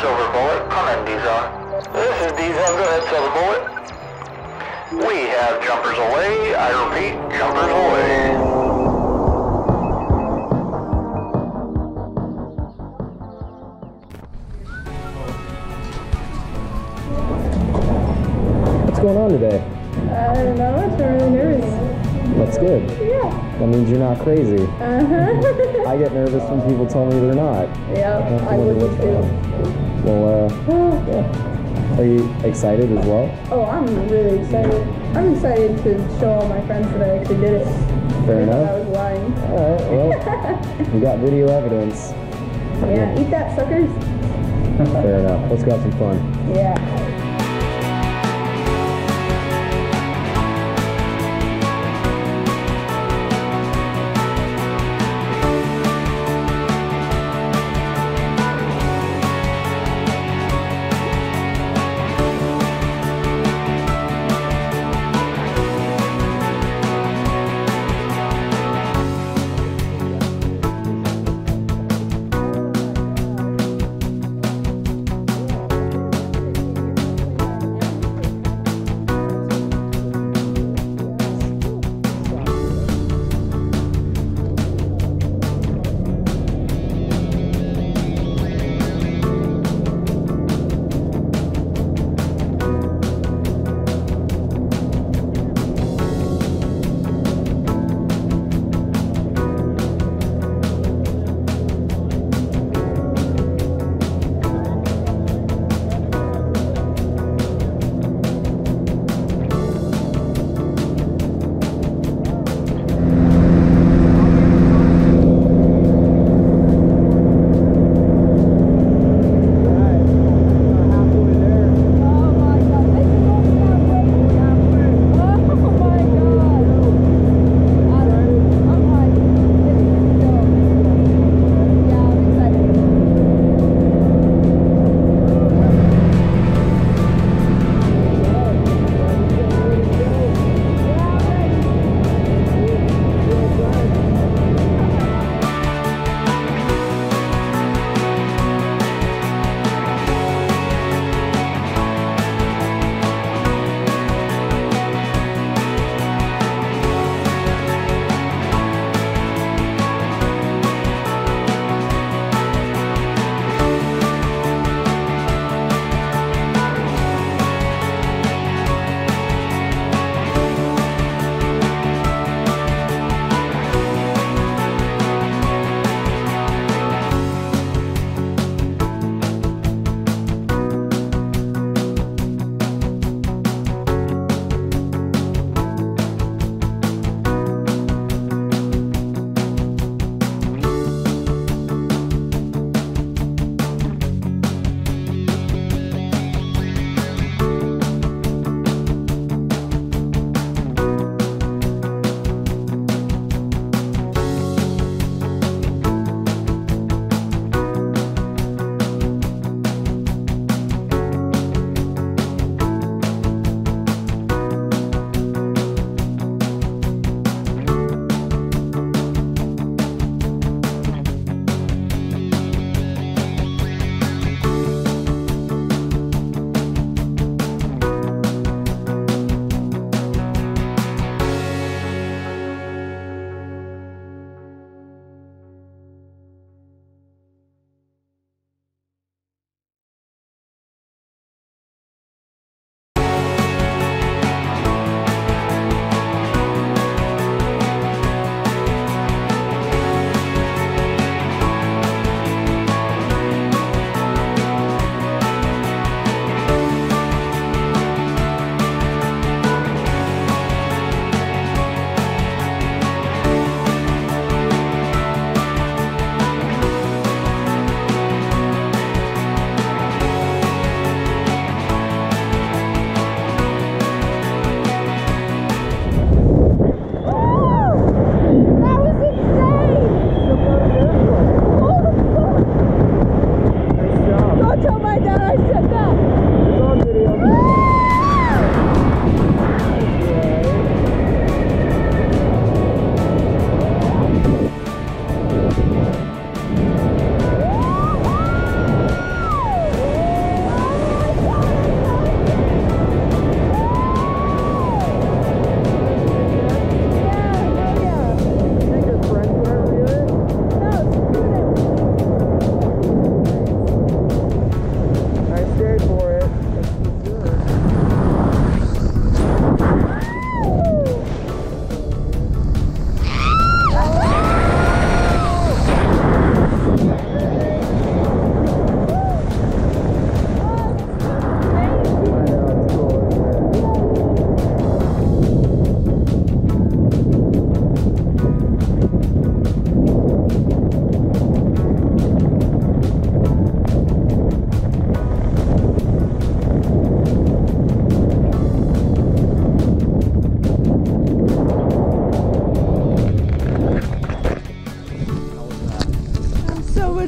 Silver Bullet. Come in, DZONE. This is DZONE. Go ahead, Silver Bullet. We have jumpers away. I repeat, jumpers away. What's going on today? I don't much. I'm really nervous. That's good. Yeah. That means you're not crazy. Uh huh. I get nervous when people tell me they're not. yeah, have to I would too. Well, uh, yeah. Are you excited as well? Oh, I'm really excited. I'm excited to show all my friends that I actually did it. Fair I thought I enough. was lying. All right. Well, we got video evidence. Yeah, eat that, suckers. Fair enough. Let's go have some fun. Yeah.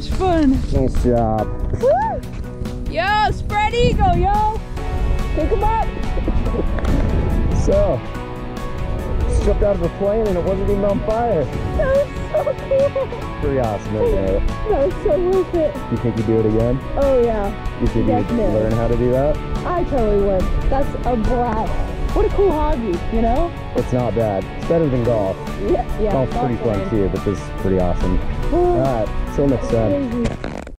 Fun. Nice job. Woo! Yo, spread eagle, yo. Pick him up. So, jumped out of a plane and it wasn't even on fire. That was so cool. Pretty awesome, isn't it? That was so worth it. You think you'd do it again? Oh yeah, You think you'd learn how to do that? I totally would. That's a blast. What a cool hobby, you know? It's not bad. It's better than golf. Yeah, yeah. Golf's pretty fun too, but this is pretty awesome. Alright, till next time.